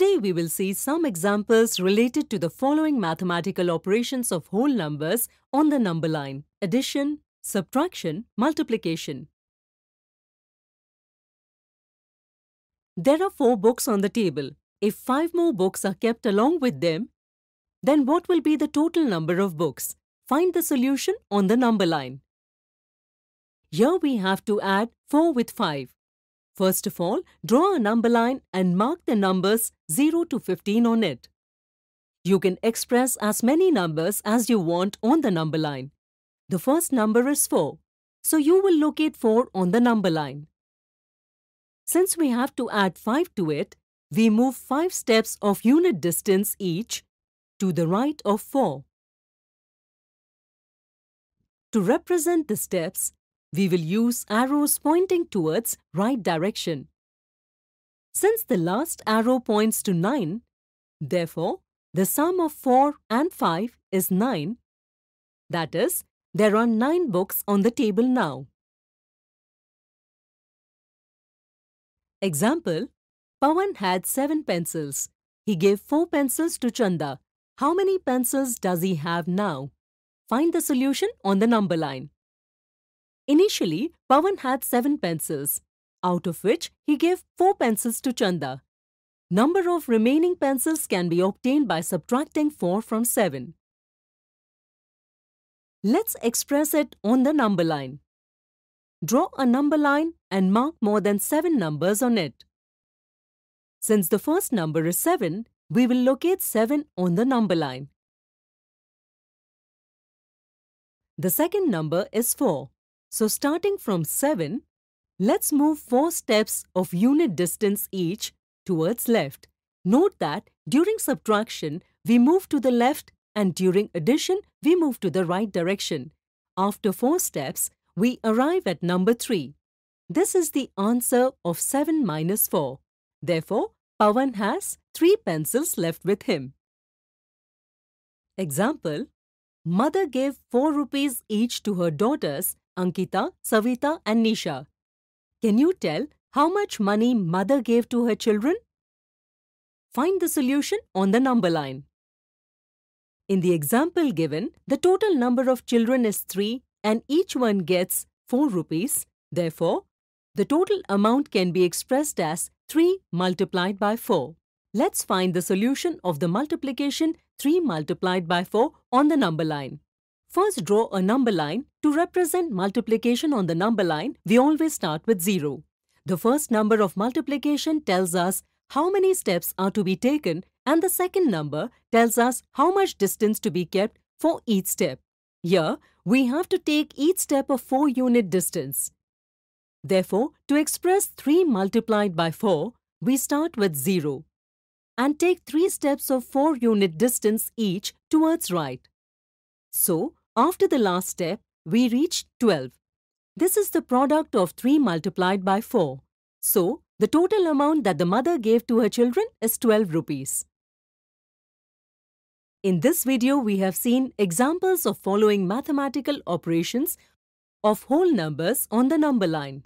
we will see some examples related to the following mathematical operations of whole numbers on the number line. Addition, subtraction, multiplication. There are four books on the table. If five more books are kept along with them, then what will be the total number of books? Find the solution on the number line. Here we have to add 4 with 5. First of all, draw a number line and mark the numbers 0 to 15 on it. You can express as many numbers as you want on the number line. The first number is 4, so you will locate 4 on the number line. Since we have to add 5 to it, we move 5 steps of unit distance each to the right of 4. To represent the steps, we will use arrows pointing towards right direction. Since the last arrow points to 9, therefore, the sum of 4 and 5 is 9. That is, there are 9 books on the table now. Example, Pawan had 7 pencils. He gave 4 pencils to Chanda. How many pencils does he have now? Find the solution on the number line. Initially, Pawan had seven pencils, out of which he gave four pencils to Chanda. Number of remaining pencils can be obtained by subtracting 4 from 7. Let's express it on the number line. Draw a number line and mark more than 7 numbers on it. Since the first number is 7, we will locate 7 on the number line. The second number is 4. So starting from 7, let's move 4 steps of unit distance each towards left. Note that during subtraction, we move to the left and during addition, we move to the right direction. After 4 steps, we arrive at number 3. This is the answer of 7 minus 4. Therefore, Pawan has 3 pencils left with him. Example Mother gave 4 rupees each to her daughters Ankita, Savita and Nisha. Can you tell how much money mother gave to her children? Find the solution on the number line. In the example given, the total number of children is 3 and each one gets 4 rupees. Therefore, the total amount can be expressed as 3 multiplied by 4. Let's find the solution of the multiplication 3 multiplied by 4 on the number line. First draw a number line. To represent multiplication on the number line, we always start with 0. The first number of multiplication tells us how many steps are to be taken and the second number tells us how much distance to be kept for each step. Here, we have to take each step of 4 unit distance. Therefore, to express 3 multiplied by 4, we start with 0 and take 3 steps of 4 unit distance each towards right. So, after the last step, we reach 12. This is the product of 3 multiplied by 4. So, the total amount that the mother gave to her children is 12 rupees. In this video, we have seen examples of following mathematical operations of whole numbers on the number line.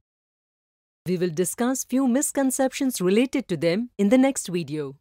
We will discuss few misconceptions related to them in the next video.